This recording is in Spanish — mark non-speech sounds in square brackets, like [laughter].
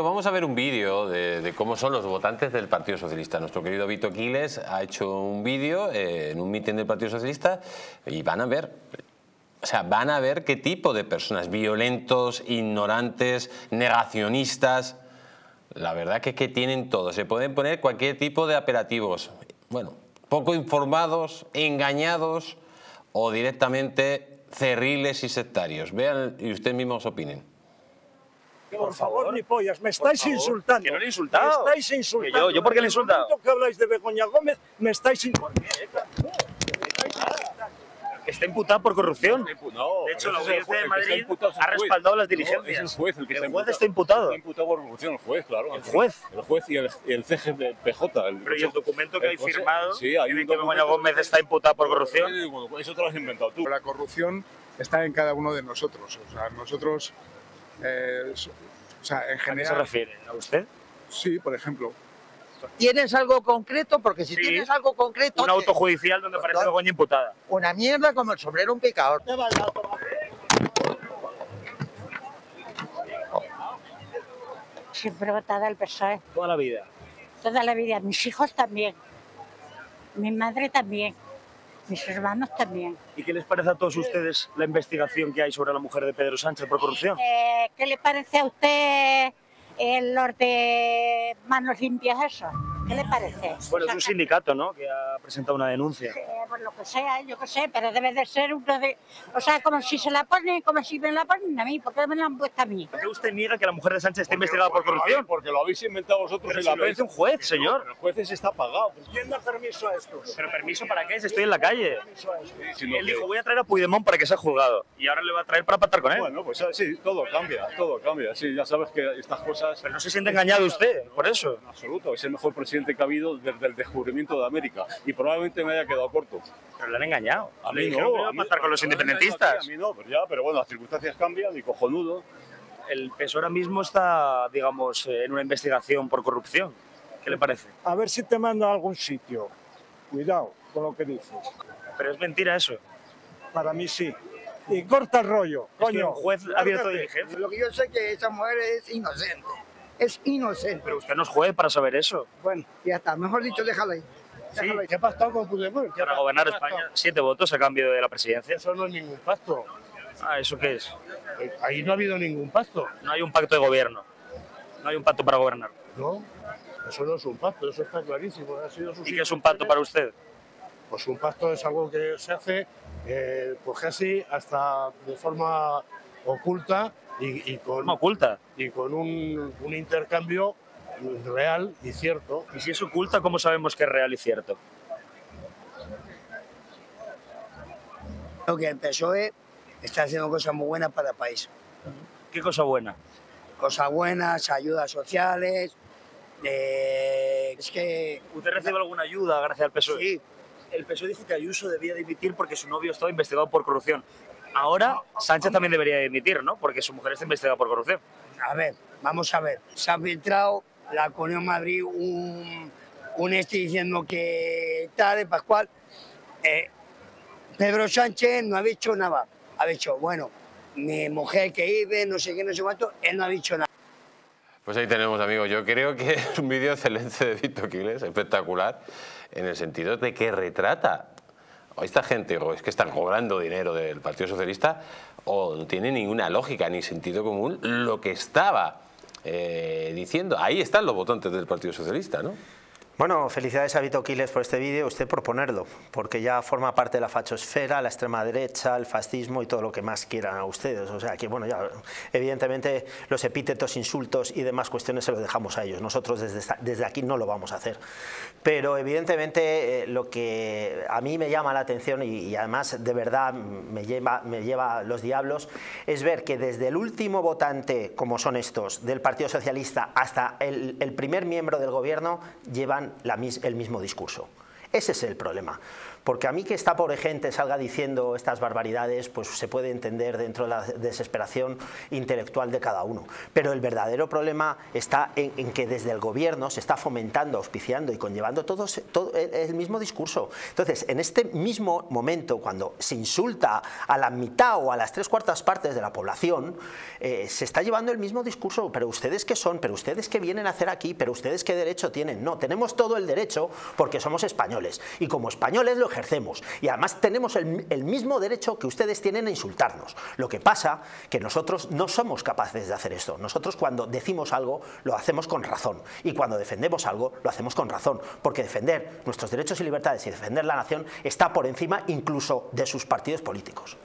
Vamos a ver un vídeo de, cómo son los votantes del Partido Socialista. Nuestro querido Vito Quiles ha hecho un vídeo eh, en un mitin del Partido Socialista y van a ver, o sea, van a ver qué tipo de personas, violentos, ignorantes, negacionistas. La verdad que es que tienen todo. Se pueden poner cualquier tipo de apelativos. Bueno, poco informados, engañados o directamente cerriles y sectarios. Vean y ustedes mismos opinen. Por, favor, ni pollas, me estáis insultando. Que no le he insultado. Me estáis insultando. Yo, ¿Yo por qué le he insultado? En el que habláis de Begoña Gómez, me estáis insultando. Está imputada por corrupción. No, de hecho, la Audiencia juez, de que Madrid imputado ha respaldado las No, diligencias. es el juez el que el está juez imputado. está imputado. Está imputado por corrupción, el juez, claro. El juez. El juez y el, el CGPJ. El Pero ¿y el documento que el hay firmado Sí, hay un que Begoña Gómez está imputada por corrupción? Bueno, Eso te lo has inventado tú. La corrupción está en cada uno de nosotros. O sea, nosotros, eh, o sea, en ¿A qué se general, refiere? ¿A usted? sí, por ejemplo, ¿Tienes algo concreto? Porque si Sí. tienes algo concreto, Un te- auto judicial donde aparece Begoña imputada. una mierda como el sombrero un picador. Siempre he votado al PSOE, Toda la vida. Toda la vida. Mis hijos también. Mi madre también. Mis hermanos también. ¿Y qué les parece a todos ustedes la investigación que hay sobre la mujer de Pedro Sánchez por corrupción? Eh, ¿Qué le parece a usted el los de manos limpias eso? ¿Qué le parece? Bueno, es un sindicato, ¿no? Que ha presentado una denuncia. Eh, pues lo que sea, yo qué sé, pero debe de ser uno de... O sea, como si se la ponen, como si me la ponen a mí, ¿por qué me la han puesto a mí? ¿Por qué usted niega que la mujer de Sánchez está investigada por corrupción? Porque lo habéis inventado vosotros Pero y si la dice un juez, señor. El juez está pagado. ¿Quién da permiso a estos? ¿Pero permiso para qué? Si estoy en la calle. Él dijo, voy a traer a Puigdemont para que sea juzgado. Y ahora le va a traer para pactar con él. Bueno, pues sí, todo cambia, todo cambia. Sí, ya sabes que estas cosas... Pero no se siente engañado usted, por eso. En absoluto, es el mejor presidente que ha habido desde el descubrimiento de América. Y probablemente me haya quedado corto. Pero le han engañado. A mí no, que iba a a pactar con los independentistas. A mí no, pero ya, pero bueno, las circunstancias cambian y cojonudo. El PSOE ahora mismo está, digamos, eh, en una investigación por corrupción. ¿Qué le parece? A ver si te mando a algún sitio. Cuidado con lo que dices. Pero es mentira eso. Para mí sí. Y corta el rollo, Es que coño. un juez ha abierto diligencia. Lo que yo sé que esa mujer es inocente. Es inocente. Pero usted no es juez para saber eso. Bueno, ya está. Mejor dicho, déjala ahí. Sí, ¿qué ha pasado con Puigdemont? ¿Qué para gobernar ¿Qué España, siete votos a cambio de la presidencia. Eso no es ningún pacto. Ah, ¿eso qué es? Eh, Ahí no ha habido ningún pacto. No hay un pacto de gobierno. No hay un pacto para gobernar. No, eso no es un pacto, eso está clarísimo. Ha sido ¿Y qué es un pacto para usted? Pues un pacto es algo que se hace, eh, pues casi hasta de forma oculta y, y con, oculta. y con un, un intercambio real y cierto. Y si es oculta, ¿cómo sabemos que es real y cierto? Lo que el PSOE está haciendo cosas muy buenas para el país. ¿Qué cosa buena? Cosas buenas, ayudas sociales. eh, es que. ¿Usted recibe alguna ayuda gracias al PSOE? Sí, El PSOE dijo que Ayuso debía dimitir porque su novio estaba investigado por corrupción. Ahora Sánchez también debería dimitir, ¿no? Porque su mujer está investigada por corrupción. A ver, vamos a ver. Se ha filtrado la de Madrid un, un este diciendo que tal, de Pascual. Eh, Pedro Sánchez no ha dicho nada. Ha dicho, bueno, mi mujer que vive, no sé qué, no sé cuánto, él no ha dicho nada. Pues ahí tenemos, amigos. Yo creo que es [laughs] un vídeo excelente de Vito Quiles, espectacular, en el sentido de que retrata o esta gente, o es que están cobrando dinero del Partido Socialista, o no tiene ninguna lógica ni sentido común lo que estaba eh, diciendo. Ahí están los votantes del Partido Socialista, ¿no? Bueno, felicidades a Vito Quiles por este vídeo, usted por ponerlo, porque ya forma parte de la fachosfera, la extrema derecha, el fascismo y todo lo que más quieran a ustedes. O sea que, bueno, ya evidentemente los epítetos, insultos y demás cuestiones se los dejamos a ellos. Nosotros desde, desde aquí no lo vamos a hacer. Pero evidentemente eh, lo que a mí me llama la atención y, además de verdad me lleva, me lleva los diablos es ver que desde el último votante, como son estos, del Partido Socialista hasta el, el primer miembro del gobierno, llevan el mismo discurso. Ese es el problema. Porque a mí que esta pobre gente salga diciendo estas barbaridades, pues se puede entender dentro de la desesperación intelectual de cada uno. Pero el verdadero problema está en, que desde el gobierno se está fomentando, auspiciando y conllevando todo, el, mismo discurso. Entonces, en este mismo momento, cuando se insulta a la mitad o a las tres cuartas partes de la población, eh, se está llevando el mismo discurso. Pero ustedes qué son, pero ustedes qué vienen a hacer aquí, pero ustedes qué derecho tienen. No, tenemos todo el derecho porque somos Y como españoles lo ejercemos. Y además tenemos el, el mismo derecho que ustedes tienen a insultarnos. Lo que pasa que nosotros no somos capaces de hacer esto. Nosotros cuando decimos algo lo hacemos con razón. Y cuando defendemos algo lo hacemos con razón. Porque defender nuestros derechos y libertades y defender la nación está por encima incluso de sus partidos políticos.